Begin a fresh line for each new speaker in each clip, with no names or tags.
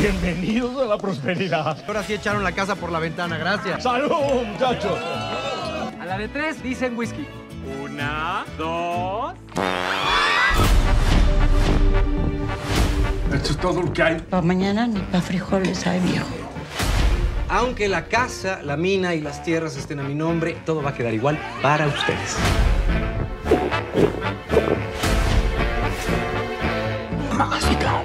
de la prosperidad.
Ahora sí echaron la casa por la ventana, gracias.
¡Salud, muchachos!
A la de tres dicen whisky. Una, dos.
Esto es todo lo que hay.
Para mañana ni para frijoles hay viejo.
Aunque la casa, la mina y las tierras estén a mi nombre, todo va a quedar igual para ustedes.
Mamacita.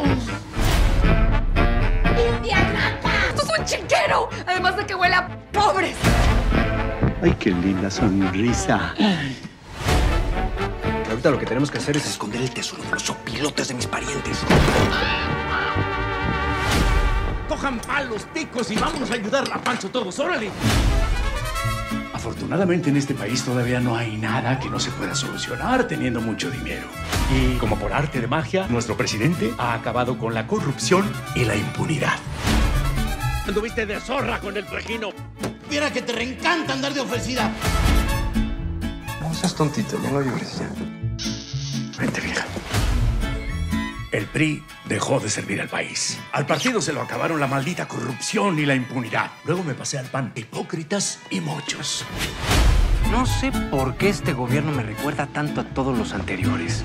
Además de que huele a pobres.
Ay, qué linda sonrisa.
Ahorita lo que tenemos que hacer es esconder el tesoro de los sopilotes de mis parientes.
Cojan palos, picos y vámonos a ayudar a Pancho todos. ¡Órale!
Afortunadamente en este país todavía no hay nada que no se pueda solucionar teniendo mucho dinero. Y como por arte de magia, nuestro presidente ha acabado con la corrupción y la impunidad.
Anduviste de zorra con el trejino.
Mira que te reencanta andar de ofrecida.
No seas tontito, no llores ya.
Vente, vieja. El PRI dejó de servir al país. Al partido se lo acabaron la maldita corrupción y la impunidad. Luego me pasé al PAN. Hipócritas y muchos.
No sé por qué este gobierno me recuerda tanto a todos los anteriores.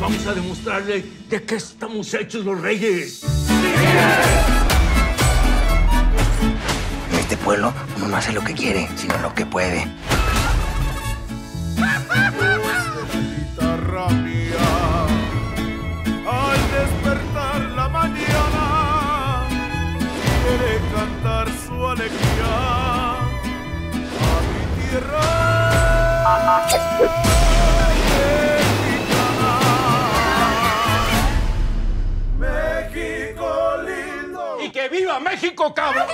Vamos a demostrarle de qué estamos hechos los reyes.
En este pueblo uno no hace lo que quiere, sino lo que puede.
alegría a mi tierra.
¡Y que viva México, cabrón!